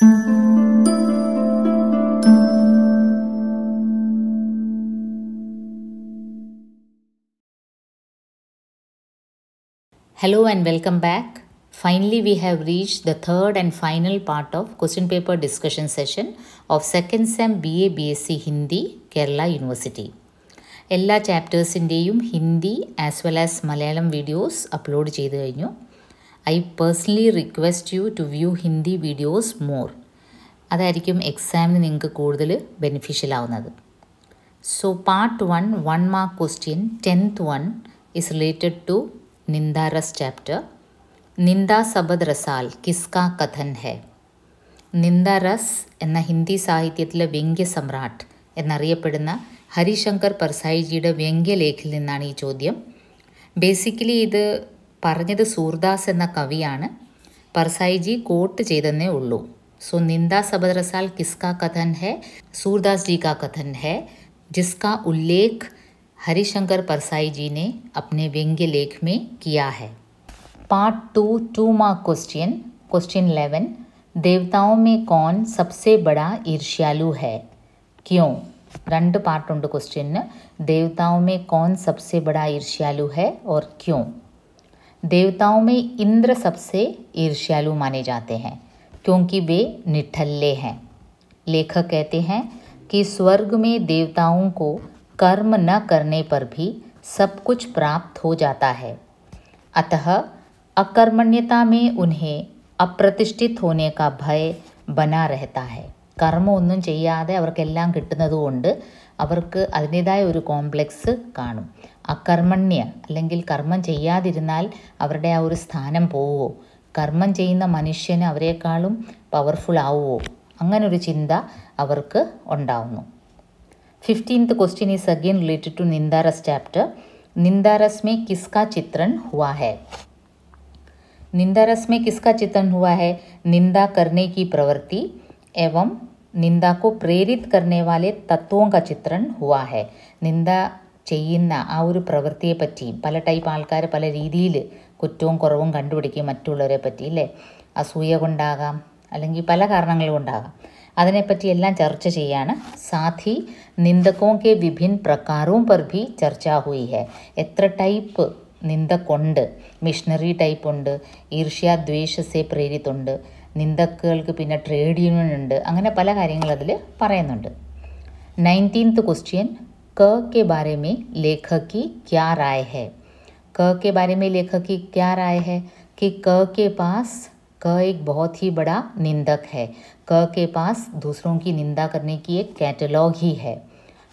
Hello and welcome back. Finally, we have reached the third and final part of question paper discussion session of second sem BA BSc Hindi, Kerala University. എല്ലാ ചാപ്റ്റേഴ്സിന്റെയും Hindi as well as Malayalam videos upload ചെയ്ത് കഴിഞ്ഞു I personally request you to view Hindi videos more. അതായിരിക്കും എക്സാമിന് നിങ്ങൾക്ക് കൂടുതൽ beneficial ആവുന്നത്. So part one one mark question tenth one is related to Nindaras chapter നിന്ദാ സബദ് റസാൽ കിസ്ക കഥൻ ഹെ നിന്ദാരസ് എന്ന ഹിന്ദി സാഹിത്യത്തിലെ വ്യംഗ്യ സമ്രാട്ട് എന്നറിയപ്പെടുന്ന ഹരിശങ്കർ പർസായിജിയുടെ വ്യംഗ്യലേഖിൽ നിന്നാണ് ഈ ചോദ്യം. ബേസിക്കലി ഇത് പറഞ്ഞത് സൂർദാസ് എന്ന കവിയാണ് പർസായിജി കോട്ട് ചെയ്തെന്നേ ഉള്ളൂ സോ നിന്ദാ സബദ് റസാൽ കിസ്ക കഥൻ ഹെ सूरदास जी का कथन है जिसका उल्लेख हरिशंकर परसाई जी ने अपने व्यंग्य लेख में किया है part two two mark question question eleven देवताओं में कौन सबसे बड़ा ईर्ष्यालु है क्यों രണ്ട് പാർട്ടുണ്ട് ക്വസ്റ്റ്യന് देवताओं में कौन सबसे बड़ा ईर्ष्यालु है और क्यों देवताओं में इंद्र सबसे ईर्ष्यालु माने जाते हैं क्योंकि वे निठल्ले हैं लेखक कहते हैं कि स्वर्ग में देवताओं को कर्म न करने पर भी सब कुछ प्राप्त हो जाता है अतः अकर्मण्यता में उन्हें അപ്രതിഷ്ഠിത് होने का ഭയ ബനാ रहता है കർമ്മം ഒന്നും ചെയ്യാതെ അവർക്കെല്ലാം കിട്ടുന്നത് കൊണ്ട് അവർക്ക് അതിൻ്റെതായ ഒരു കോംപ്ലക്സ് കാണും അകർമ്മണ്യ അല്ലെങ്കിൽ കർമ്മം ചെയ്യാതിരുന്നാൽ അവരുടെ ആ ഒരു സ്ഥാനം പോവുമോ കർമ്മം ചെയ്യുന്ന മനുഷ്യന് അവരെക്കാളും പവർഫുൾ ആവുമോ അങ്ങനൊരു ചിന്ത അവർക്ക് ഉണ്ടാവുന്നു fifteenth question is again related to Nindaras chapter Nindaras में किसका चित्रण हुआ है निंदारस में किसका चित्रण हुआ है निंदा करने की प्रवृत्ति एवं निंदा को प्रेरित करने वाले तत्वों का चित्रण हुआ है നിന്ദ ചെയ്യുന്ന ആ ഒരു പ്രവൃത്തിയെ പറ്റിയും പല ടൈപ്പ് ആൾക്കാർ പല രീതിയിൽ കുറ്റവും കുറവും കണ്ടുപിടിക്കും മറ്റുള്ളവരെ പറ്റി അല്ലേ അസൂയ കൊണ്ടാകാം അല്ലെങ്കിൽ പല കാരണങ്ങൾ കൊണ്ടാകാം. അതിനെപ്പറ്റി എല്ലാം ചർച്ച ചെയ്യാണ്. സാധി നിന്ദക്കോ കെ വിഭിൻ പ്രകാരവും പർഭി ചർച്ചാ ഹുയി ഹെ. എത്ര ടൈപ്പ് നിന്ദക്കുണ്ട്? മിഷണറി ടൈപ്പ് ഉണ്ട് ഈർഷ്യാദ്വേഷസെ പ്രേരിത്തുണ്ട് നിന്ദക്കുകൾക്ക് പിന്നെ ട്രേഡ് യൂണിയൻ ഉണ്ട് അങ്ങനെ പല കാര്യങ്ങൾ അതിൽ പറയുന്നുണ്ട്. നയന്റീൻത്ത് ക്വസ്റ്റ്യൻ क के बारे में लेखक की क्या राय है? क के बारे में लेखक की क्या राय है? कि क के पास, क एक बहुत ही बड़ा निंदक है। क के पास दूसरों की निंदा करने की एक कैटलॉग ही है,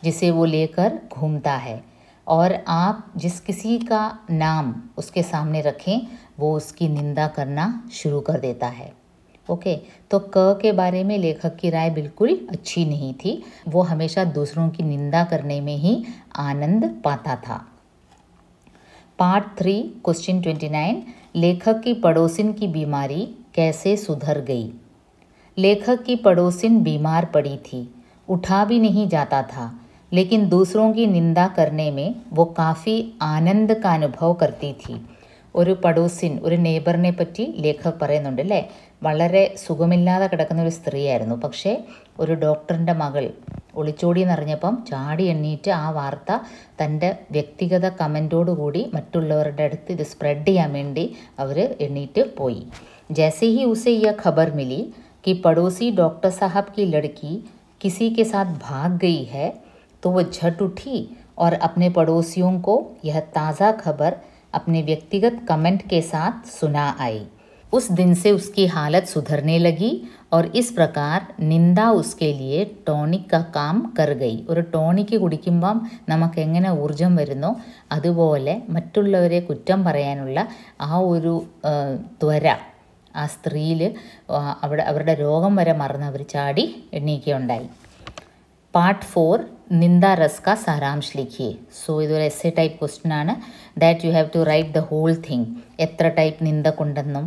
जिसे वो लेकर घूमता है। और आप जिस किसी का नाम उसके सामने रखें, वो उसकी निंदा करना शुरू कर देता है। ओके तो क के बारे में लेखक की राय बिल्कुल अच्छी नहीं थी। वो हमेशा दूसरों की निंदा करने में ही आनंद पाता था। Part three question twenty nine लेखक की पड़ोसिन की बीमारी कैसे सुधर गई? लेखक की पड़ोसिन बीमार पड़ी थी, उठा भी नहीं जाता था, लेकिन दूसरों की निंदा करने में वो काफ़ी आनंद का अनुभव करती थी। ഒരു പടോസിൻ ഒരു നെയ്ബറിനെ പറ്റി ലേഖക് പറയുന്നുണ്ട് അല്ലേ വളരെ സുഖമില്ലാതെ കിടക്കുന്ന ഒരു സ്ത്രീയായിരുന്നു പക്ഷേ ഒരു ഡോക്ടറിൻ്റെ മകൾ ഒളിച്ചോടി എന്നറിഞ്ഞപ്പം ചാടി എണ്ണീറ്റ് ആ വാർത്ത തൻ്റെ വ്യക്തിഗത കമൻറ്റോടുകൂടി മറ്റുള്ളവരുടെ അടുത്ത് ഇത് സ്പ്രെഡ് ചെയ്യാൻ വേണ്ടി അവർ എണ്ണീറ്റ് പോയി जैसे ही उसे यह खबर मिली कि पड़ोसी डॉक्टर साहब की लड़की किसी के साथ भाग गई है तो वो झट उठी और अपने पड़ोसियों को यह ताज़ा खबर अपने व्यक्तिगत कमेंट के साथ सुना आई उस दिन से उसकी हालत सुधरने लगी और इस प्रकार നിന്ദ उसके लिए ടോണിക് का काम कर गई ഒരു ടോണിക്ക് കുടിക്കുമ്പം നമുക്ക് എങ്ങനെ ഊർജം വരുന്നോ അതുപോലെ മറ്റുള്ളവരെ കുറ്റം പറയാനുള്ള ആ ഒരു ആ, ത്വര ആ സ്ത്രീയിൽ അവിടെ അവരുടെ രോഗം വരെ മറന്ന് അവർ ചാടി എണ്ണീക്കുകയുണ്ടായി പാർട്ട് ഫോർ നിന്ദ റസ് കാ സാരാംശ് ലിഖിയെ സോ ഇതൊരു എസ് എ ടൈപ്പ് ക്വസ്റ്റ്യൻ ആണ്. That you have to write the whole thing എത്ര ടൈപ്പ് നിന്ദക്കുണ്ടെന്നും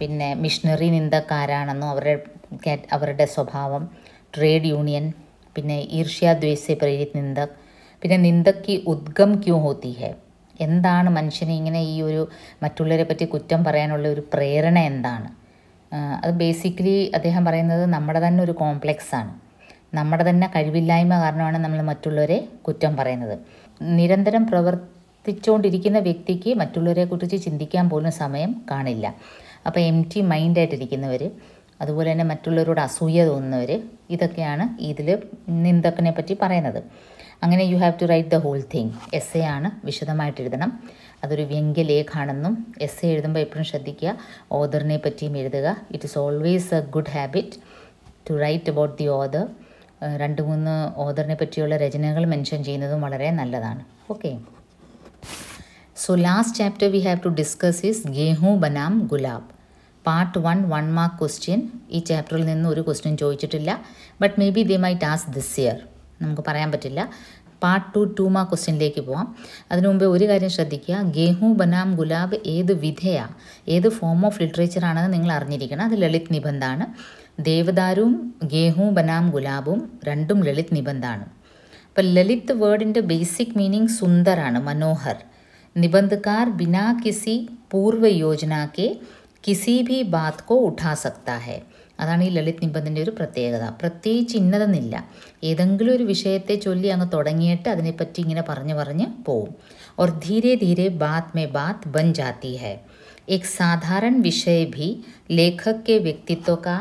പിന്നെ മിഷണറി നിന്ദക്കാരാണെന്നും അവരുടെ അവരുടെ സ്വഭാവം ട്രേഡ് യൂണിയൻ പിന്നെ ഈർഷ്യാദ്വേഷെ പ്രേരിത് നിന്ദക് പിന്നെ നിന്ദക്ക് ഉദ്ഗം ക്യൂ ഹോത്തി ഹെ? എന്താണ് മനുഷ്യനെ ഇങ്ങനെ ഈ ഒരു മറ്റുള്ളവരെ പറ്റി കുറ്റം പറയാനുള്ള ഒരു പ്രേരണ എന്താണ്? അത് ബേസിക്കലി അദ്ദേഹം പറയുന്നത് നമ്മുടെ തന്നെ ഒരു കോംപ്ലക്സ് ആണ്. നമ്മുടെ തന്നെ കഴിവില്ലായ്മ കാരണമാണ് നമ്മൾ മറ്റുള്ളവരെ കുറ്റം പറയുന്നത്. നിരന്തരം പ്രവർത്തിച്ചുകൊണ്ടിരിക്കുന്ന വ്യക്തിക്ക് മറ്റുള്ളവരെ കുറിച്ച് ചിന്തിക്കാൻ പോലും സമയം കാണില്ല. അപ്പോൾ എം ടി മൈൻഡായിട്ടിരിക്കുന്നവർ അതുപോലെ തന്നെ മറ്റുള്ളവരോട് അസൂയ തോന്നുന്നവർ ഇതൊക്കെയാണ് ഇതിൽ നിന്ദക്കനെ പറ്റി പറയുന്നത്. അങ്ങനെ you have to write the whole thing S A ആണ് വിശദമായിട്ട് എഴുതണം. അതൊരു വ്യംഗ്യലേഖാണെന്നും എസ് എ എഴുതുമ്പോൾ എപ്പോഴും ശ്രദ്ധിക്കുക. ഓദറിനെ പറ്റിയും എഴുതുക. It is always a good habit to write about the author രണ്ട് മൂന്ന് ഓദറിനെ പറ്റിയുള്ള രചനകൾ മെൻഷൻ ചെയ്യുന്നതും വളരെ നല്ലതാണ്. Okay so last chapter we have to discuss is Gehu Banam Gulab part one one mark question ഈ ചാപ്റ്ററിൽ നിന്ന് ഒരു ക്വസ്റ്റ്യൻ ചോദിച്ചിട്ടില്ല. But maybe they might ask this year നമുക്ക് പറയാൻ പറ്റില്ല. പാർട്ട് ടു ടു മാർക്ക് ക്വസ്റ്റ്യനിലേക്ക് പോവാം. അതിനു മുമ്പേ ഒരു കാര്യം ശ്രദ്ധിക്കുക. ഗേഹു ബനാം ഗുലാബ് ഏത് വിധയാണ് ഏത് ഫോം ഓഫ് ലിറ്ററേച്ചറാണെന്ന് നിങ്ങൾ അറിഞ്ഞിരിക്കണം. അത് ലളിത് നിബന്ധാണ് ദേവദാരുവും ഗേഹു ബനാം ഗുലാബും രണ്ടും ലളിത് നിബന്ധാണ് അപ്പം ലളിത് വേർഡിൻ്റെ ബേസിക് മീനിങ് സുന്ദറാണ് മനോഹർ നിബന്ധക്കാർ ബിനാ കിസി പൂർവ്വ യോജന കെ കിസി ഭി ബാത് കോ ഉഠാ സക്താ ഹെ അതാണ് ഈ ലളിത് നിബന്ധൻ്റെ ഒരു പ്രത്യേകത പ്രത്യേകിച്ച് ഇന്നതെന്നില്ല ഏതെങ്കിലും ഒരു വിഷയത്തെ ചൊല്ലി അങ്ങ് തുടങ്ങിയിട്ട് അതിനെപ്പറ്റി ഇങ്ങനെ പറഞ്ഞു പറഞ്ഞ് പോവും और धीरे धीरे बात में बात बन जाती है एक साधारण विषय भी लेखक के व्यक्तित्व का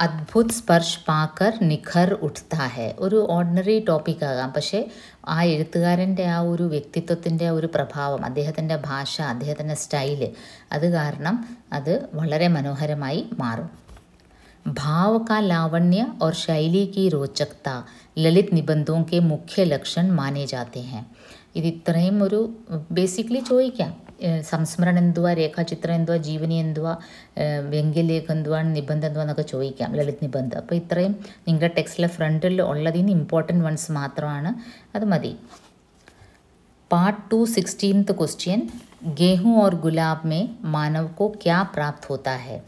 അദ്ഭുത് സ്പർശ് പാക്കർ നിഖർ ഉഠ്താ ഹെ ഒരു ഓർഡിനറി ടോപ്പിക് ആകാം പക്ഷേ ആ എഴുത്തുകാരൻ്റെ ആ ഒരു വ്യക്തിത്വത്തിൻ്റെ ഒരു പ്രഭാവം അദ്ദേഹത്തിൻ്റെ ഭാഷ അദ്ദേഹത്തിൻ്റെ സ്റ്റൈല് അത് കാരണം അത് വളരെ മനോഹരമായി മാറും भाव का लावण्य और शैली की रोचकता ലളിത് നിബന്ധോं के मुख्य लक्षण माने जाते हैं ഇത് ഇത്രയും ഒരു ബേസിക്കലി ചോദിക്കാം ഏഹ് സംസ്മരണം എന്തുവാ രേഖാചിത്രം എന്തുവാ ജീവനി എന്തുവാ ഏഹ് വ്യംഗ്യലേഖം എന്തുവാണ് നിബന്ധം എന്തുവാ എന്നൊക്കെ ചോദിക്കാം ലളിത് നിബന്ധം അപ്പോൾ ഇത്രയും നിങ്ങളുടെ ടെക്സ്റ്റിലെ ഫ്രണ്ടിൽ ഉള്ളതിൽ നിന്ന് ഇമ്പോർട്ടൻറ്റ് വൺസ് മാത്രമാണ് അത് മതി पार्ट टू सिक्सटीनथ क्वेश्चन गेहूं और गुलाब में मानव को क्या प्राप्त होता है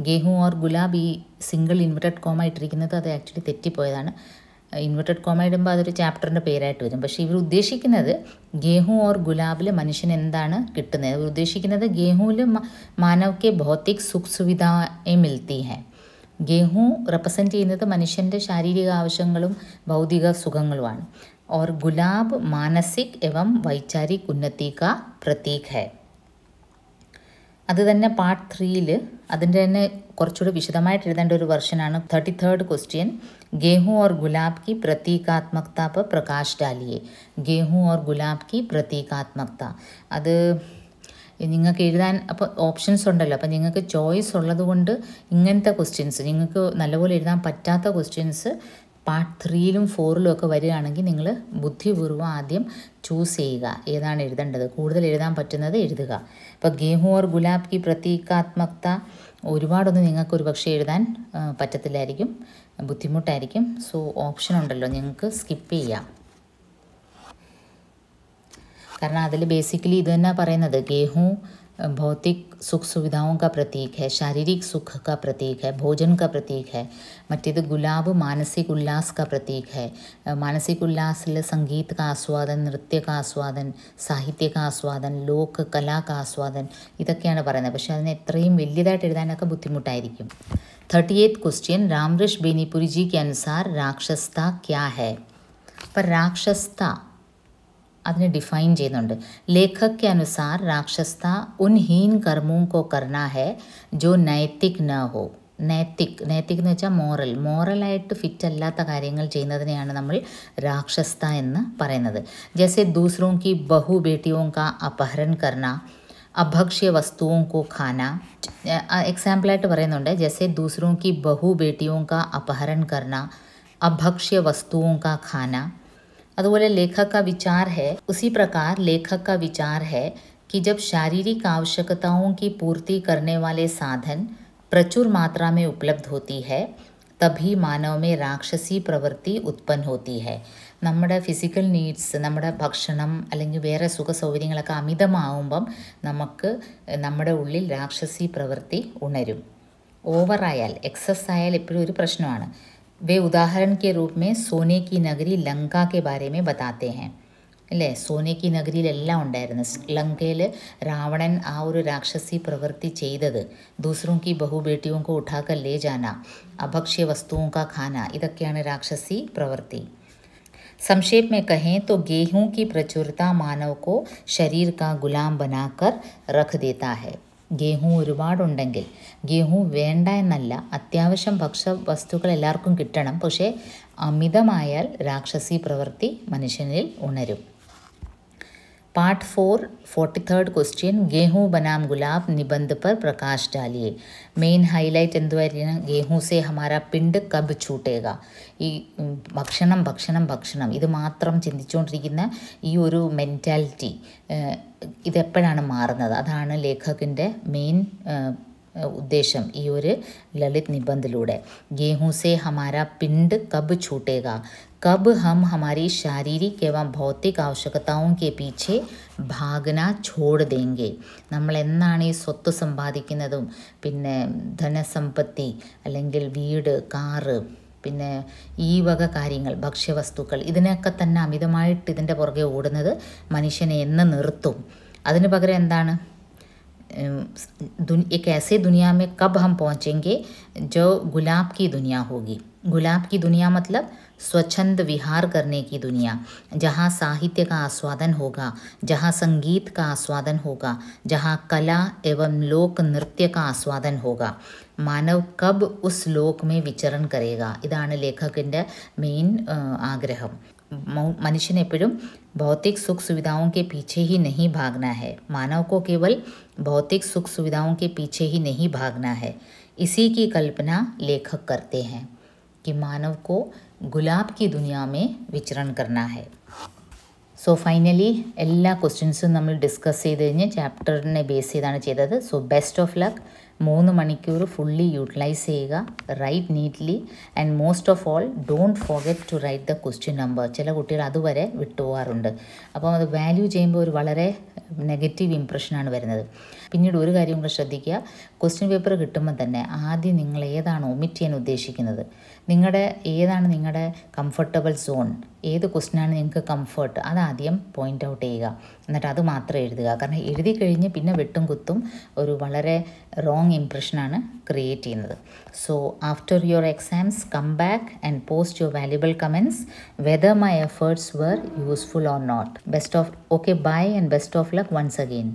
ഗേഹു ഓർ ഗുലാബ് ഈ സിംഗിൾ ഇൻവെർട്ടഡ് കോമ ഇട്ടിരിക്കുന്നത് അത് ആക്ച്വലി തെറ്റിപ്പോയതാണ് ഇൻവെർട്ടഡ് കോമ ഇടുമ്പോൾ അതൊരു ചാപ്റ്ററിൻ്റെ പേരായിട്ട് വരും പക്ഷേ ഇവർ ഉദ്ദേശിക്കുന്നത് ഗേഹു ഓർ ഗുലാബിൽ മനുഷ്യന് എന്താണ് കിട്ടുന്നത് ഇവർ ഉദ്ദേശിക്കുന്നത് ഗേഹുവിൽ മാനവയ്ക്ക് ഭൗതിക് സുഖ സുവിധായെ മിൽത്തി ഹെ ഗേഹു റെപ്രസെൻറ്റ് ചെയ്യുന്നത് മനുഷ്യൻ്റെ ശാരീരിക ആവശ്യങ്ങളും ഭൗതിക സുഖങ്ങളുമാണ് और गुलाब मानसिक एवं वैचारिक उन्नति का प्रतीक है അത് തന്നെ പാർട്ട് ത്രീയിൽ അതിന്റെ തന്നെ കുറച്ചുകൂടി വിശദമായിട്ട് എഴുതേണ്ട ഒരു വെർഷനാണ് thirty third question ഗേഹു or Gulab കി പ്രതീകാത്മകത പർ പ്രകാശ് ഡാലിയെ. ഗേഹു ഓർ ഗുലാബ് കി പ്രതീകാത്മകത. അത് നിങ്ങൾക്ക് എഴുതാൻ അപ്പോൾ ഓപ്ഷൻസ് ഉണ്ടല്ലോ. അപ്പോൾ നിങ്ങൾക്ക് ചോയ്സ് ഉള്ളത് കൊണ്ട് ഇങ്ങനത്തെ ക്വസ്റ്റ്യൻസ് നിങ്ങൾക്ക് നല്ലപോലെ എഴുതാൻ പറ്റാത്ത ക്വസ്റ്റ്യൻസ് പാർട്ട് ത്രീയിലും ഫോറിലും ഒക്കെ വരികയാണെങ്കിൽ നിങ്ങൾ ബുദ്ധിപൂർവം ആദ്യം ചൂസ് ചെയ്യുക. ഏതാണ് എഴുതേണ്ടത്? കൂടുതൽ എഴുതാൻ പറ്റുന്നത് എഴുതുക. ഇപ്പോൾ ഗേഹു ഓർ ഗുലാബ് കി പ്രതീകാത്മകത ഒരുപാടൊന്നും നിങ്ങൾക്ക് ഒരു പക്ഷേ എഴുതാൻ പറ്റത്തില്ലായിരിക്കും ബുദ്ധിമുട്ടായിരിക്കും. സോ ഓപ്ഷൻ ഉണ്ടല്ലോ നിങ്ങൾക്ക് സ്കിപ്പ് ചെയ്യാം. കാരണം അതിൽ ബേസിക്കലി ഇത് തന്നെ പറയുന്നത് गेहूं भौतिक सुख सुविधाओं का प्रतीक है, शारीरिक सुख का प्रतीक है, भोजन का प्रतीक है मटेद तो गुलाब मानसिक उल्लास का प्रतीक है। मानसिक उल्लास संगीत का आस्वादन, नृत्य का आस्वादन, साहित्य का आस्वादन, लोक कला का आस्वादन इतना पर पशे अत्र बुद्धिमुट थर्टी एयत क्वस्न राम ऋष बेनीपुरी जी के अनुसार राक्षसता क्या है पर राक्षसता അതിനെ ഡിഫൈൻ ചെയ്യുന്നുണ്ട്. लेखक के अनुसार राक्षसता उन हीन कर्मों को करना है जो नैतिक न हो നൈത്തിക് എന്ന് വെച്ചാൽ മോറൽ. മോറലായിട്ട് ഫിറ്റ് അല്ലാത്ത കാര്യങ്ങൾ ചെയ്യുന്നതിനെയാണ് നമ്മൾ രാക്ഷസത എന്ന് പറയുന്നത്. ജൈസെ ദൂസറോം കി ബഹു ബേട്ടിയോം കാ അപഹരൻ കർണ അഭക്ഷ്യ വസ്തുവും കോ ഖാന. എക്സാമ്പിളായിട്ട് പറയുന്നുണ്ട്. ജൈസെ ദൂസറോം കി ബഹു ബേട്ടിയോം കാ അപഹരൻ കർണ അഭക്ഷ്യ വസ്തുവും കാ ഖാന. അതുപോലെ लेखक का विचार है उसी प्रकार लेखक का विचार है कि जब शारीरिक आवश्यकताओं की पूर्ति करने वाले साधन प्रचुर मात्रा में उपलब्ध होती है तभी मानव में राक्षसी प्रवृत्ति उत्पन्न होती है നമ്മുടെ ഫിസിക്കൽ നീഡ്സ് നമ്മുടെ ഭക്ഷണം അല്ലെങ്കിൽ വേറെ സുഖ സൗകര്യങ്ങളൊക്കെ അമിതമാവുമ്പം നമുക്ക് നമ്മുടെ ഉള്ളിൽ രാക്ഷസി പ്രവൃത്തി ഉണരും ഓവറായാൽ എക്സസ് ആയാൽ എപ്പോഴും ഒരു പ്രശ്നമാണ് वे उदाहरण के रूप में सोने की नगरी लंका के बारे में बताते हैं അല്ലേ സോനിക്ക് നഗരിയിലെല്ലാം ഉണ്ടായിരുന്നു ലങ്കയിൽ രാവണൻ ആ ഒരു രാക്ഷസി പ്രവൃത്തി ചെയ്തത് ദൂസറുംക്ക് ബഹുബേട്ടിയോക്ക് ഉഠാക്കല്ലേ ജാന അഭക്ഷ്യ വസ്തുവോക്ക ഖാന ഇതൊക്കെയാണ് രാക്ഷസി പ്രവൃത്തി संक्षेप में कहें तो गेहूँ की प्रचुरता मानव को शरीर का गुलाम बनाकर रख देता है ഗേഹു ഒരുപാടുണ്ടെങ്കിൽ ഗേഹു വേണ്ട എന്നല്ല അത്യാവശ്യം ഭക്ഷ്യ വസ്തുക്കൾ എല്ലാവർക്കും കിട്ടണം. പക്ഷേ അമിതമായാൽ രാക്ഷസി പ്രവൃത്തി മനുഷ്യനിൽ ഉണരും. part four forty third question गेहूं बनाम गुलाब निबंध पर प्रकाश डालिए മെയിൻ ഹൈലൈറ്റ് എന്തുവായിരുന്നു ഗേഹു സെ ഹമാര പിണ്ട് കബ് ചൂട്ടേക ഈ ഉം, ഭക്ഷണം ഭക്ഷണം ഭക്ഷണം ഇത് മാത്രം ചിന്തിച്ചുകൊണ്ടിരിക്കുന്ന ഈ ഒരു മെൻറ്റാലിറ്റി ഇതെപ്പോഴാണ് മാറുന്നത് അതാണ് ലേഖകൻ്റെ മെയിൻ ഉദ്ദേശം ഈ ഒരു ലളിത് നിബന്ധത്തിലൂടെ गेहूं से हमारा पिंड कब छूटेगा कब हम हमारी शारीरिक एवं भौतिक आवश्यकताओं के पीछे ഭാഗന ഛോട് ദേങ്കെ നമ്മൾ എന്നാണ് ഈ സ്വത്ത് സമ്പാദിക്കുന്നതും പിന്നെ ധനസമ്പത്തി അല്ലെങ്കിൽ വീട് കാറ് പിന്നെ ഈ വക കാര്യങ്ങൾ ഭക്ഷ്യവസ്തുക്കൾ ഇതിനൊക്കെ തന്നെ അമിതമായിട്ട് ഇതിൻ്റെ പുറകെ ഓടുന്നത് മനുഷ്യനെ എന്ന് നിർത്തും അതിന് പകരം എന്താണ് अम, दुन- एक ऐसे दुनिया में कब हम पहुँचेंगे जो गुलाब की दुनिया होगी गुलाब की दुनिया मतलब स्वच्छंद विहार करने की दुनिया, जहाँ साहित्य का आस्वादन होगा, जहाँ संगीत का आस्वादन होगा, जहाँ कला एवं लोक नृत्य का आस्वादन होगा। മാനവ് കബ് ഉസ് ലോക് മേ വിചരൺ കരയുക ഇതാണ് मेन आग्रह मनुष्य ने എപ്പോഴും भौतिक सुख सुविधाओं के पीछे ही नहीं भागना है मानव को केवल भौतिक सुख सुविधाओं के पीछे ही नहीं भागना है इसी की कल्पना लेखक करते हैं कि मानव को ഗുലാബ് കി ദുനിയാമേ വിചരൺ കർണ ഹെ. സോ ഫൈനലി എല്ലാ ക്വസ്റ്റ്യൻസും നമ്മൾ ഡിസ്കസ് ചെയ്ത് കഴിഞ്ഞ് ചാപ്റ്ററിനെ ബേസ് ചെയ്താണ് ചെയ്തത്. സോ ബെസ്റ്റ് ഓഫ് ലക്ക് മൂന്ന് മണിക്കൂർ ഫുള്ളി യൂട്ടിലൈസ് ചെയ്യുക. Write neatly and most of all don't forget to write the question number ചില കുട്ടികൾ അതുവരെ വിട്ടുപോകാറുണ്ട്. അപ്പോൾ അത് വാല്യൂ ചെയ്യുമ്പോൾ ഒരു വളരെ നെഗറ്റീവ് ഇമ്പ്രഷനാണ് വരുന്നത്. പിന്നീട് ഒരു കാര്യം കൂടെ ശ്രദ്ധിക്കുക. ക്വസ്റ്റ്യൻ പേപ്പർ കിട്ടുമ്പോൾ തന്നെ ആദ്യം നിങ്ങൾ ഏതാണ് ഒമിറ്റ് ചെയ്യാൻ ഉദ്ദേശിക്കുന്നത്? നിങ്ങളുടെ ഏതാണ് നിങ്ങളുടെ കംഫർട്ടബിൾ സോൺ ഏത് ക്വസ്റ്റ്യനാണ് നിങ്ങൾക്ക് കംഫർട്ട് അതാദ്യം പോയിന്റ് ഔട്ട് ചെയ്യുക. എന്നിട്ട് അത് മാത്രം എഴുതുക. കാരണം എഴുതി കഴിഞ്ഞ് പിന്നെ വെട്ടും കുത്തും ഒരു വളരെ റോങ് ഇംപ്രഷനാണ് ക്രിയേറ്റ് ചെയ്യുന്നത്. So after your exams come back and post your valuable comments whether my efforts were useful or not best of okay bye and best of luck once again